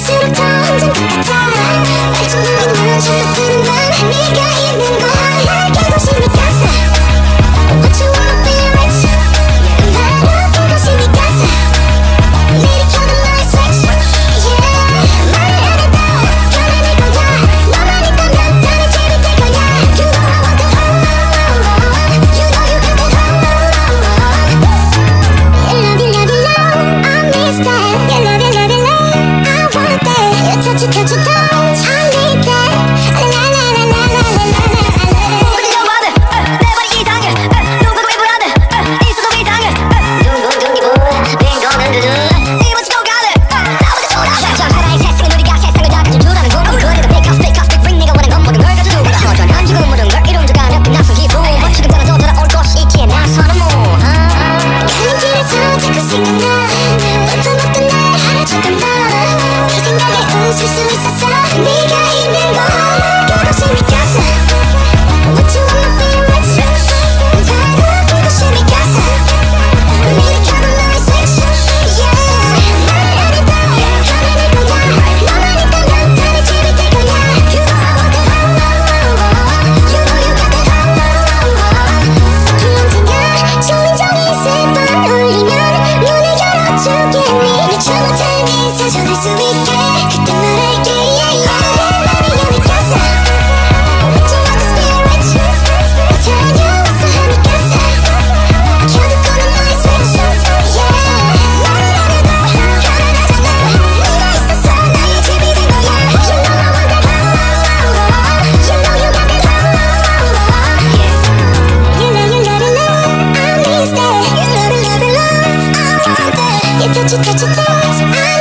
see the Give me the trouble time and 사전할 수 있게 touch your toes?